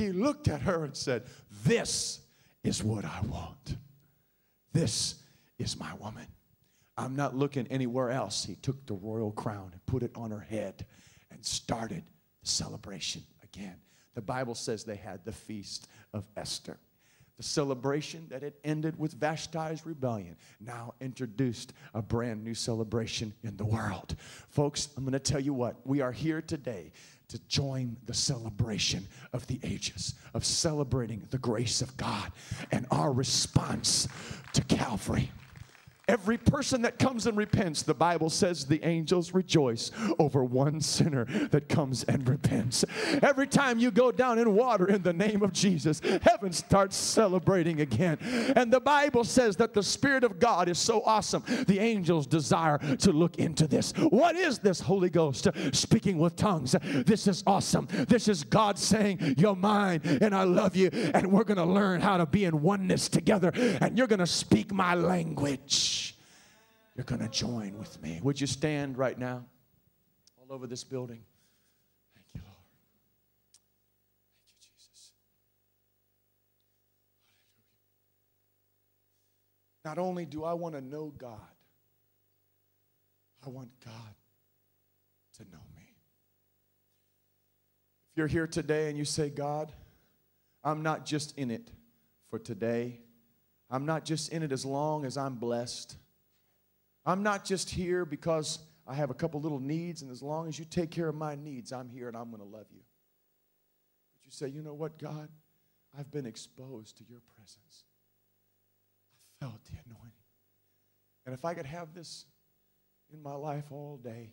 he looked at her and said, This is what I want. This is my woman. I'm not looking anywhere else. He took the royal crown and put it on her head and started the celebration again. The Bible says they had the feast of Esther. The celebration that had ended with Vashti's rebellion now introduced a brand new celebration in the world. Folks, I'm going to tell you what, we are here today to join the celebration of the ages, of celebrating the grace of God and our response to Calvary. Every person that comes and repents, the Bible says the angels rejoice over one sinner that comes and repents. Every time you go down in water in the name of Jesus, heaven starts celebrating again. And the Bible says that the Spirit of God is so awesome, the angels desire to look into this. What is this Holy Ghost speaking with tongues? This is awesome. This is God saying, You're mine and I love you, and we're going to learn how to be in oneness together, and you're going to speak my language you're going to join with me. Would you stand right now all over this building? Thank you, Lord. Thank you, Jesus. Not only do I want to know God, I want God to know me. If you're here today and you say, God, I'm not just in it for today, I'm not just in it as long as I'm blessed. I'm not just here because I have a couple little needs, and as long as you take care of my needs, I'm here and I'm going to love you. But you say, you know what, God? I've been exposed to your presence. I felt the anointing. And if I could have this in my life all day,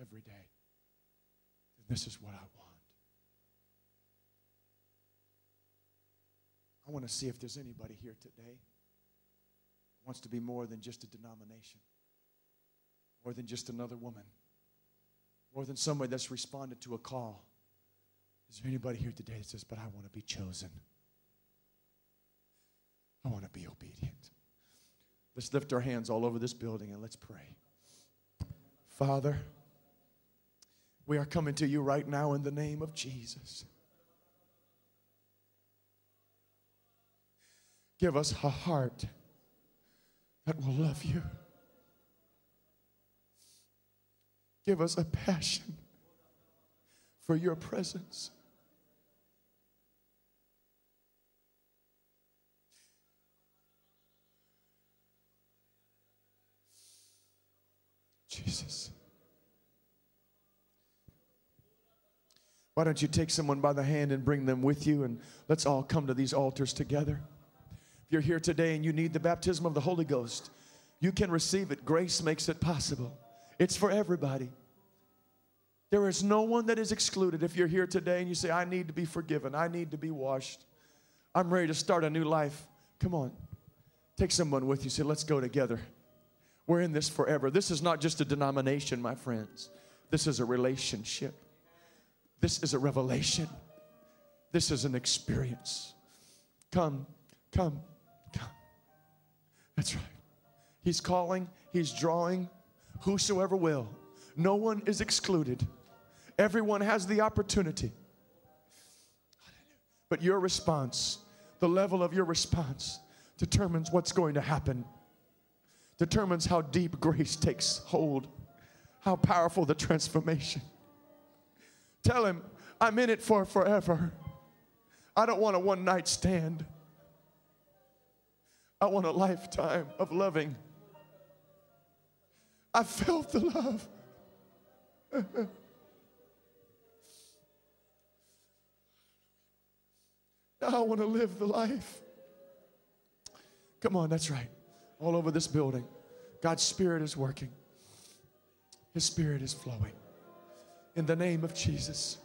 every day, then this is what I want. I want to see if there's anybody here today wants to be more than just a denomination more than just another woman, more than somebody that's responded to a call. Is there anybody here today that says, But I want to be chosen? I want to be obedient. Let's lift our hands all over this building and let's pray. Father, we are coming to you right now in the name of Jesus. Give us a heart that will love you. Give us a passion for your presence. Jesus. Why don't you take someone by the hand and bring them with you and let's all come to these altars together. If you're here today and you need the baptism of the Holy Ghost, you can receive it. Grace makes it possible. It's for everybody. There is no one that is excluded. If you're here today and you say, I need to be forgiven, I need to be washed, I'm ready to start a new life, come on. Take someone with you. Say, let's go together. We're in this forever. This is not just a denomination, my friends. This is a relationship. This is a revelation. This is an experience. Come, come, come. That's right. He's calling, He's drawing whosoever will. No one is excluded. Everyone has the opportunity. But your response, the level of your response, determines what's going to happen, determines how deep grace takes hold, how powerful the transformation. Tell him, I'm in it for forever. I don't want a one night stand. I want a lifetime of loving. I felt the love. I want to live the life. Come on, that's right. All over this building, God's Spirit is working, His Spirit is flowing. In the name of Jesus.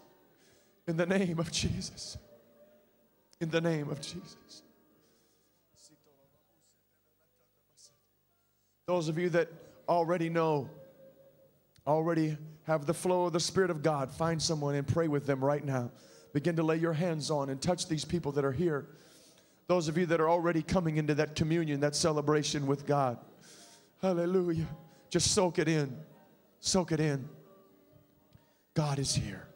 In the name of Jesus. In the name of Jesus. Those of you that already know, already have the flow of the Spirit of God, find someone and pray with them right now. Begin to lay your hands on and touch these people that are here. Those of you that are already coming into that communion, that celebration with God. Hallelujah. Just soak it in. Soak it in. God is here.